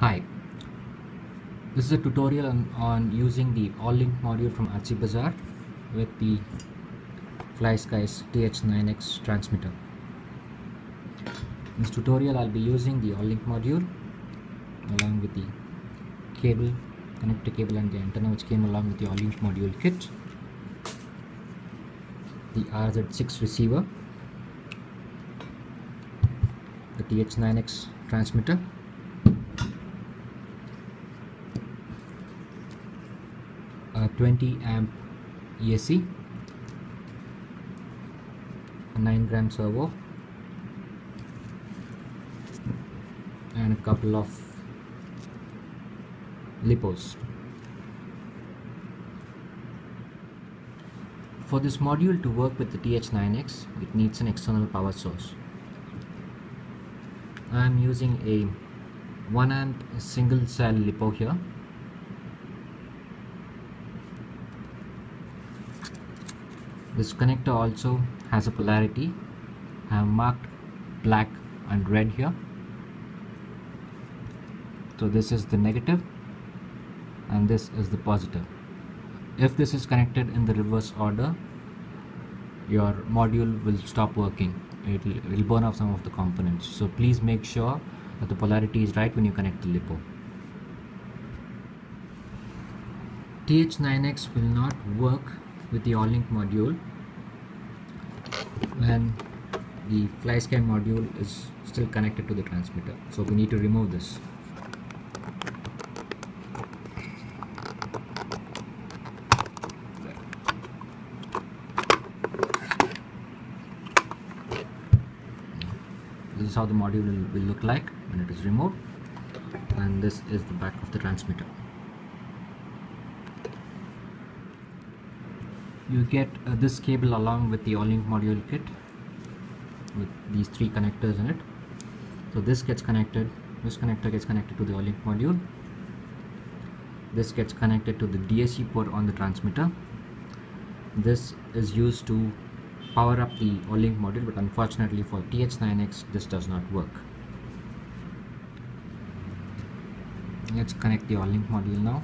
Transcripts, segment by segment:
Hi, this is a tutorial on, on using the all-link module from RC Bazaar with the FlySky's TH9X transmitter. In this tutorial I'll be using the all-link module along with the cable, connector cable and the antenna which came along with the all-link module kit, the RZ6 receiver, the TH9X transmitter, a 20 amp ESC, a 9 gram servo, and a couple of lipos. For this module to work with the TH9X, it needs an external power source. I am using a 1 amp single cell lipo here This connector also has a polarity. I have marked black and red here. So this is the negative and this is the positive. If this is connected in the reverse order, your module will stop working. It will, burn off some of the components. So please make sure that the polarity is right when you connect the LiPo. TH9X will not work with the all-link module. When the FlySky module is still connected to the transmitter. So we need to remove this. This is how the module will, will look like when it is removed. And this is the back of the transmitter you get uh, this cable along with the all-link module kit with these three connectors in it. So this gets connected this connector gets connected to the all-link module. This gets connected to the DSC port on the transmitter. This is used to power up the all-link module but unfortunately for TH9X this does not work. Let's connect the all-link module now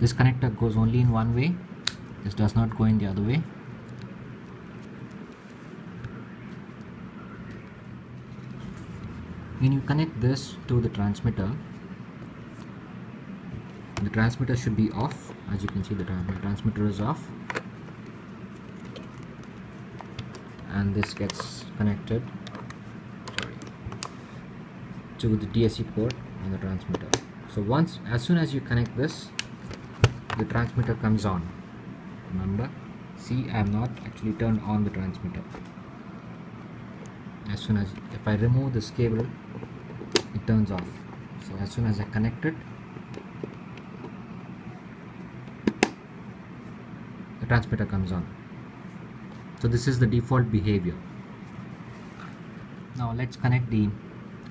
this connector goes only in one way. This does not go in the other way. When you connect this to the transmitter the transmitter should be off. As you can see the, tra the transmitter is off. And this gets connected to the DSC port on the transmitter. So once as soon as you connect this the transmitter comes on. Remember? See I have not actually turned on the transmitter. As soon as if I remove this cable it turns off. So as soon as I connect it the transmitter comes on. So this is the default behavior. Now let's connect the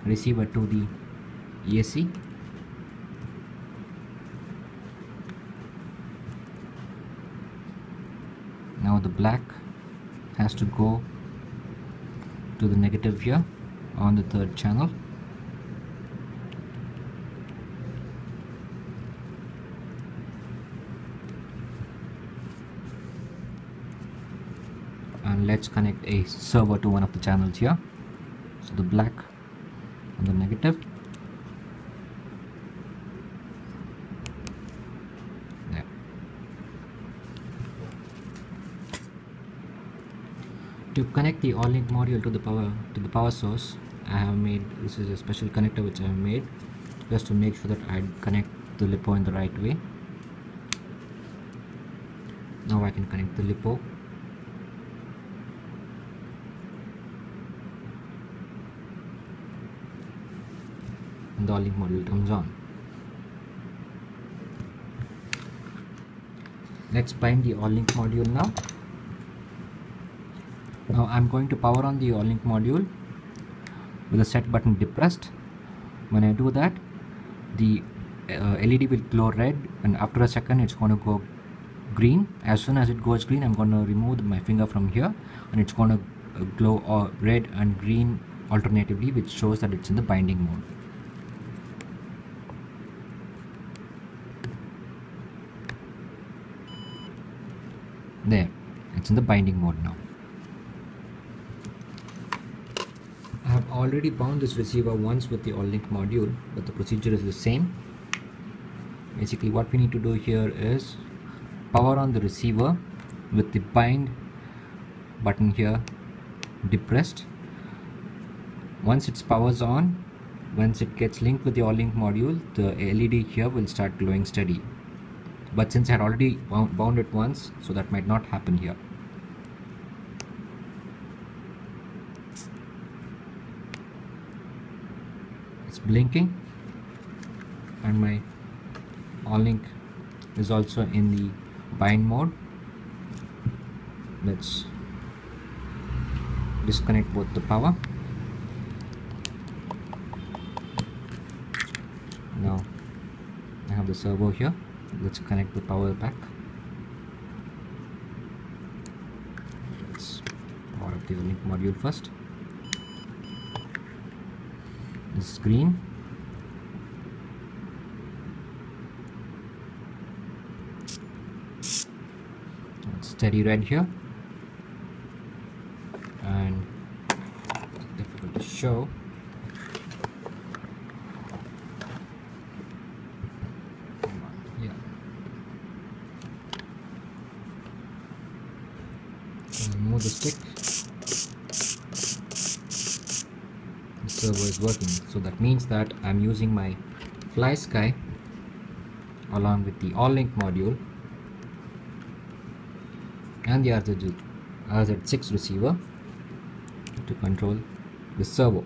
receiver to the ESC now the black has to go to the negative here on the third channel. And let's connect a servo to one of the channels here. So the black on the negative to connect the all-link module to the power to the power source I have made this is a special connector which I have made just to make sure that I connect the LiPo in the right way. Now I can connect the LiPo. And the all-link module comes on. Let's bind the all-link module now now I'm going to power on the all-link module with the set button depressed. When I do that the uh, LED will glow red and after a second it's going to go green. As soon as it goes green I'm going to remove my finger from here and it's going to uh, glow uh, red and green alternatively which shows that it's in the binding mode. There. It's in the binding mode now I have already bound this receiver once with the all-link module but the procedure is the same. Basically what we need to do here is power on the receiver with the bind button here depressed. Once its powers on once it gets linked with the all-link module the LED here will start glowing steady. But since I had already bound it once so that might not happen here it's blinking. And my all-link is also in the bind mode. Let's disconnect both the power. Now I have the servo here. Let's connect the power back. Let's power up the link module first this is green it's steady red here. And difficult to show. Yeah. Remove the stick servo is working. So that means that I'm using my FlySky along with the all-link module and the RZ, RZ6 receiver to control the servo